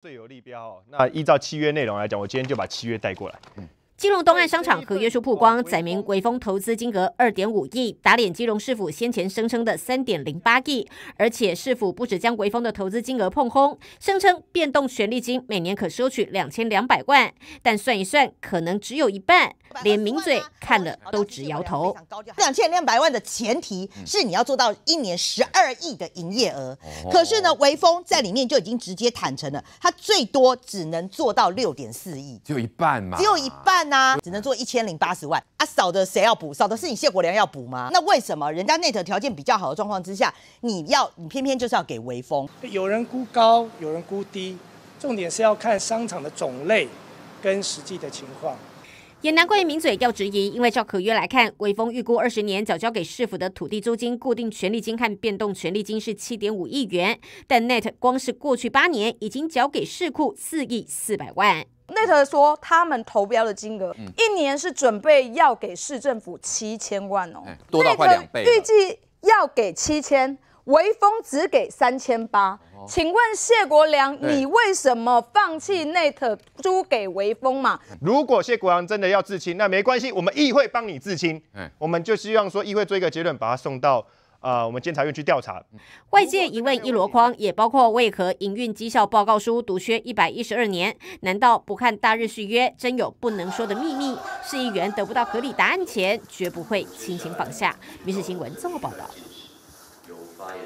最有利标。那依照契约内容来讲，我今天就把契约带过来。嗯基隆东岸商场合约书曝光，载明微风投资金额二点五亿，打脸基隆市府先前声称的三点零八亿。而且市府不止将微风的投资金额碰空，声称变动权利金每年可收取两千两百万，但算一算，可能只有一半。连名嘴看了都直摇头。两千两百万的前提是你要做到一年十二亿的营业额，可是呢，微风在里面就已经直接坦诚了，他最多只能做到六点四亿，只有一半嘛，只有一半。那只能做一千零八十万啊，少的谁要补？少的是你谢国良要补吗？那为什么人家 Net 条件比较好的状况之下，你要你偏偏就是要给微风？有人估高，有人估低，重点是要看商场的种类跟实际的情况。也难怪名嘴要质疑，因为照合约来看，微风预估二十年缴交给市府的土地租金、固定权利金和变动权利金是七点五亿元，但 Net 光是过去八年已经缴给市库四亿四百万。Net 说，他们投标的金额一年是准备要给市政府七千万哦，多到快两倍。预计要给七千，微风只给三千八。请问谢国良，你为什么放弃 Net 租给微风嘛？如果谢国良真的要自清，那没关系，我们议会帮你自清。我们就希望说议会做一个结论，把它送到。啊我们监察院去调查。外界疑问一箩筐也包括为何营运绩效报告书独缺一百一十二年难道不看大日续约真有不能说的秘密？市议员得不到合理答案前绝不会轻轻放下。民事新闻这么报道。有发言